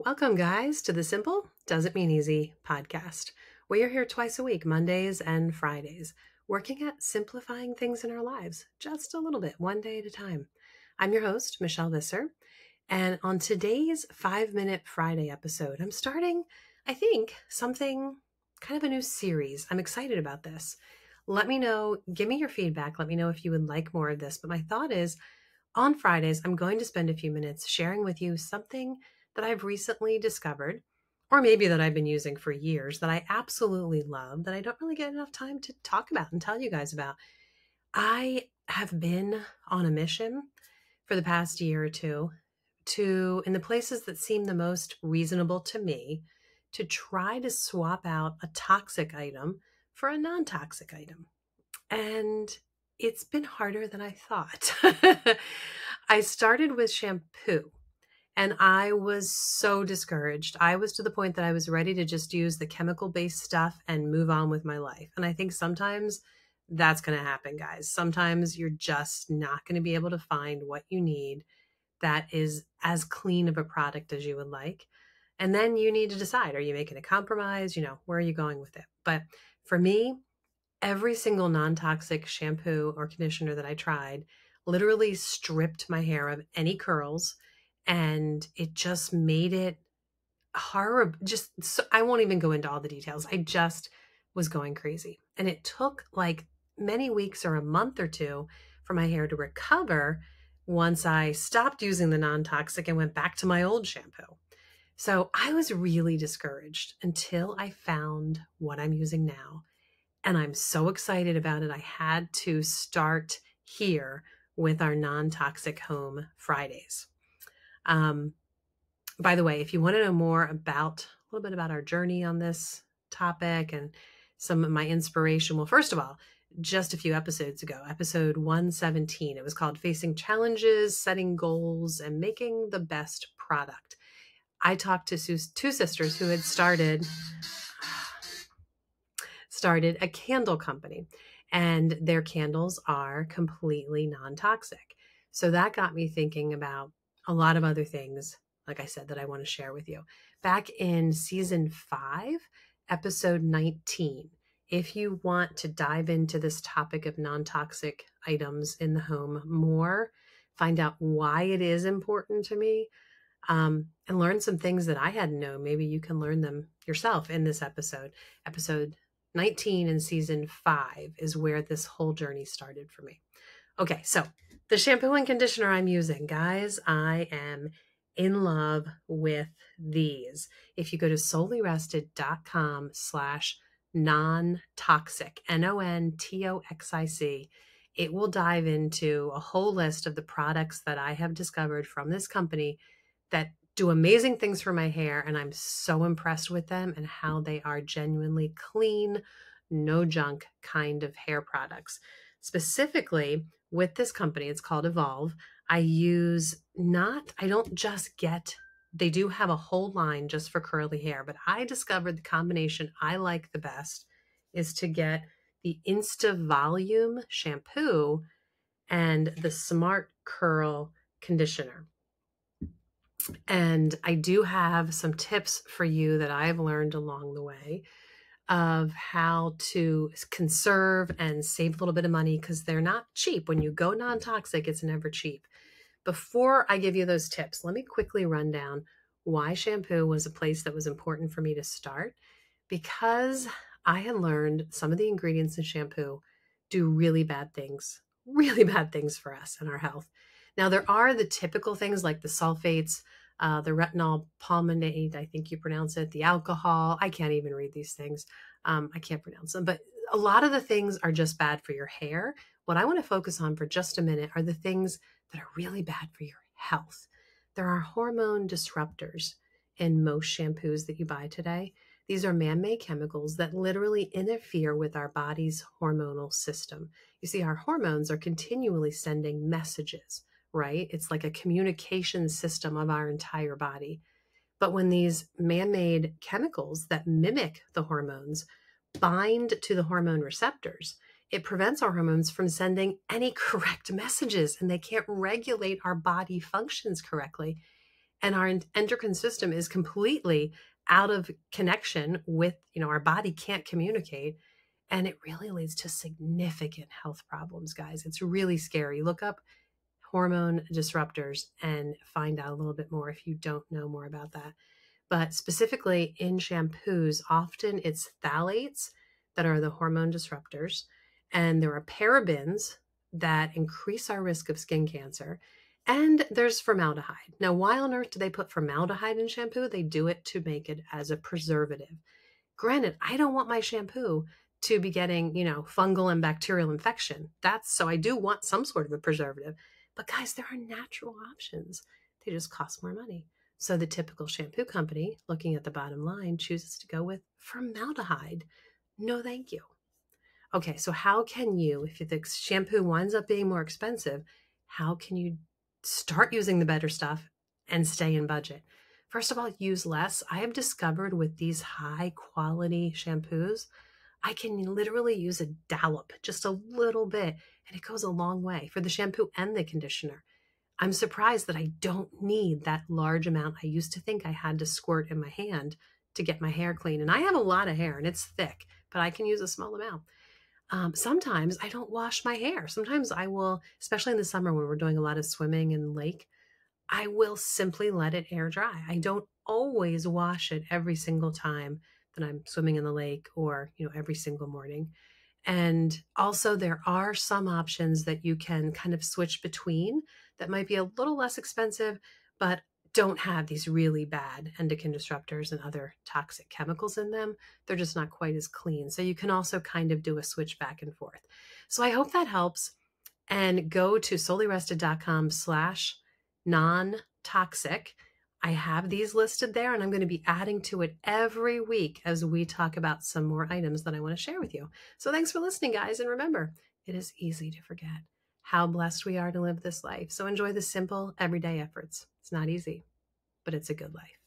Welcome, guys, to the Simple Doesn't Mean Easy podcast. We are here twice a week, Mondays and Fridays, working at simplifying things in our lives just a little bit, one day at a time. I'm your host, Michelle Visser. And on today's five minute Friday episode, I'm starting, I think, something kind of a new series. I'm excited about this. Let me know, give me your feedback. Let me know if you would like more of this. But my thought is on Fridays, I'm going to spend a few minutes sharing with you something that I've recently discovered, or maybe that I've been using for years that I absolutely love that I don't really get enough time to talk about and tell you guys about. I have been on a mission for the past year or two to, in the places that seem the most reasonable to me, to try to swap out a toxic item for a non toxic item. And it's been harder than I thought. I started with shampoo and I was so discouraged. I was to the point that I was ready to just use the chemical based stuff and move on with my life. And I think sometimes that's going to happen, guys. Sometimes you're just not going to be able to find what you need that is as clean of a product as you would like. And then you need to decide are you making a compromise? You know, where are you going with it? But for me, every single non toxic shampoo or conditioner that I tried literally stripped my hair of any curls and it just made it horrible. Just so, I won't even go into all the details. I just was going crazy. And it took like many weeks or a month or two for my hair to recover once I stopped using the non toxic and went back to my old shampoo. So I was really discouraged until I found what I'm using now. And I'm so excited about it. I had to start here with our non toxic home Fridays. Um, by the way, if you want to know more about a little bit about our journey on this topic and some of my inspiration, well, first of all, just a few episodes ago, episode 117, it was called Facing Challenges, Setting Goals, and Making the Best Product. I talked to two sisters who had started started a candle company and their candles are completely non-toxic. So that got me thinking about a lot of other things, like I said, that I want to share with you. Back in season five, episode 19, if you want to dive into this topic of non toxic items in the home more, find out why it is important to me, um, and learn some things that I hadn't known. Maybe you can learn them yourself in this episode. Episode 19 in season five is where this whole journey started for me. Okay, so the shampoo and conditioner I'm using, guys, I am in love with these. If you go to soulyrested.com slash non-toxic, N-O-N-T-O-X-I-C, it will dive into a whole list of the products that I have discovered from this company that do amazing things for my hair. And I'm so impressed with them and how they are genuinely clean, no junk kind of hair products. Specifically, with this company, it's called Evolvh. I use not, I don't just get, they do have a whole line just for curly hair, but I discovered the combination I like the best is to get the Insta Volume shampoo and the Smart Curl conditioner. And I do have some tips for you that I've learned along the way of how to conserve and save a little bit of money because they're not cheap. When you go non toxic, it's never cheap. Before I give you those tips, let me quickly run down why shampoo was a place that was important for me to start because I had learned some of the ingredients in shampoo do really bad things, really bad things for us and our health. Now, there are the typical things like the sulfates, uh, the retinol palmitate, I think you pronounce it, the alcohol. I can't even read these things. Um, I can't pronounce them, but a lot of the things are just bad for your hair. What I want to focus on for just a minute are the things that are really bad for your health. There are hormone disruptors in most shampoos that you buy today. These are man made chemicals that literally interfere with our body's hormonal system. You see, our hormones are continually sending messages right? It's like a communication system of our entire body. But when these man made chemicals that mimic the hormones bind to the hormone receptors, it prevents our hormones from sending any correct messages and they can't regulate our body functions correctly. and our endocrine system is completely out of connection with, you know, our body can't communicate. And it really leads to significant health problems, guys. It's really scary. Look up hormone disruptors and find out a little bit more if you don't know more about that. But specifically in shampoos, often it's phthalates that are the hormone disruptors, and there are parabens that increase our risk of skin cancer. And there's formaldehyde. Now, why on earth do they put formaldehyde in shampoo? They do it to make it as a preservative. Granted, I don't want my shampoo to be getting, you know, fungal and bacterial infection. That's so I do want some sort of a preservative. But guys, there are natural options. They just cost more money. So the typical shampoo company, looking at the bottom line, chooses to go with formaldehyde. No, thank you. Okay, so how can you, if the shampoo winds up being more expensive, how can you start using the better stuff and stay in budget? First of all, use less. I have discovered with these high quality shampoos, I can literally use a dollop, just a little bit, and it goes a long way for the shampoo and the conditioner. I'm surprised that I don't need that large amount. I used to think I had to squirt in my hand to get my hair clean. And I have a lot of hair and it's thick, but I can use a small amount. Um, sometimes I don't wash my hair. Sometimes I will, especially in the summer when we're doing a lot of swimming in lake, I will simply let it air dry. I don't always wash it every single time that I'm swimming in the lake or, you know, every single morning. And also, there are some options that you can kind of switch between that might be a little less expensive, but don't have these really bad endocrine disruptors and other toxic chemicals in them. They're just not quite as clean. So you can also kind of do a switch back and forth. So I hope that helps. And go to soulyrested.com slash non-toxic. I have these listed there and I'm going to be adding to it every week as we talk about some more items that I want to share with you. So thanks for listening, guys. And remember, it is easy to forget how blessed we are to live this life. So enjoy the simple, everyday efforts. It's not easy, but it's a good life.